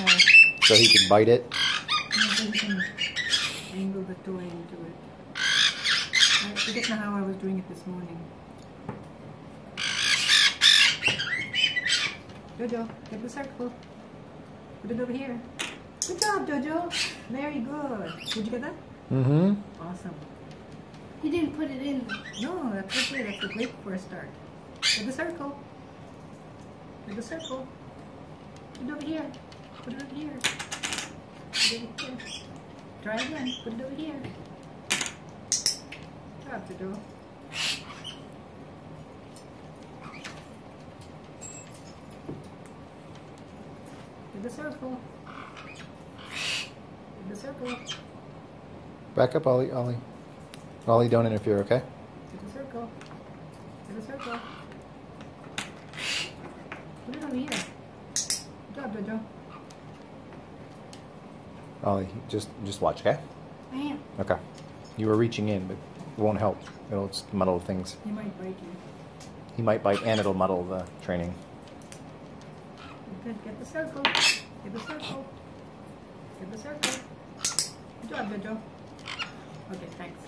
more. So he can bite it. So you can angle the toy into it. I forget now how I was doing it this morning. Jojo, get the circle. Put it over here. Good job, Jojo. Very good. Did you get that? Mm-hmm. Awesome. He didn't put it in. No, that's okay. That's a great for a start. Get the circle. Get the circle. Put it over here. Put it over here. Put it over here. Try again. Put it over here. Job to do. Get the circle. Get the circle. Back up, Ollie. Ollie. Ollie, don't interfere, okay? Get the circle. Get the circle. Put it over here. Good job, Jojo. Ollie, just just watch, okay? I am. Okay. You were reaching in, but it won't help. It'll just muddle things. He might bite you. He might bite, and it'll muddle the training. Good. Get the circle. Get the circle. Get the circle. Good job, Jojo. Okay, thanks.